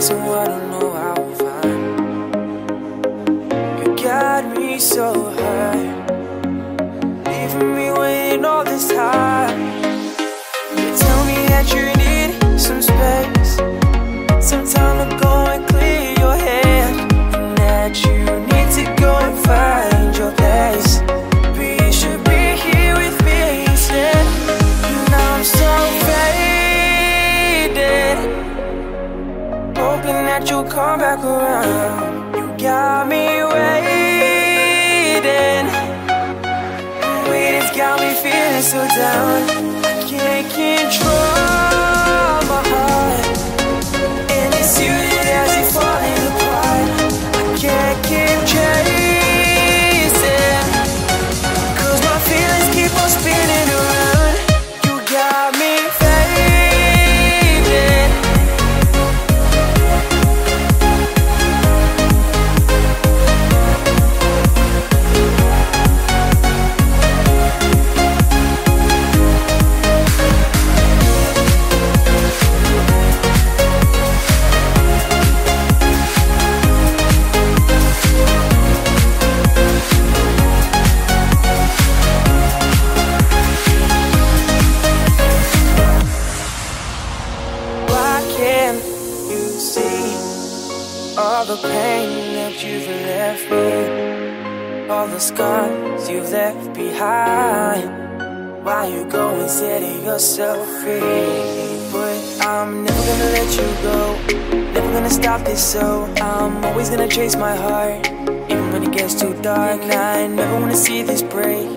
Chasing what I don't know how to find. You got me so so down. I can't control you've left behind. Why you go and setting yourself free? But I'm never gonna let you go. Never gonna stop this, so I'm always gonna chase my heart. Even when it gets too dark, I never wanna see this break.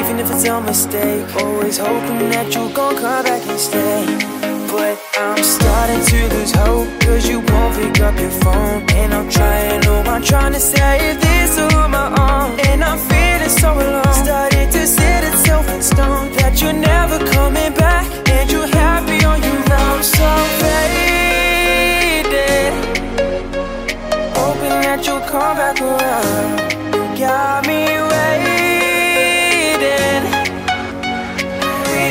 Even if it's a mistake, always hoping that you're gonna come back and stay. But I'm starting to lose hope Cause you won't pick up your phone And I'm trying, oh, I'm trying to save this on my own And I'm feeling so alone. Starting to set itself in stone That you're never coming back And you're happy on your own. So faded. Hoping that you'll come back around You got me waiting.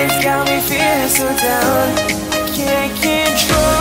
It's got me feeling so down. I can't control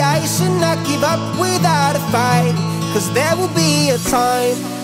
I should not give up without a fight. Cause there will be a time.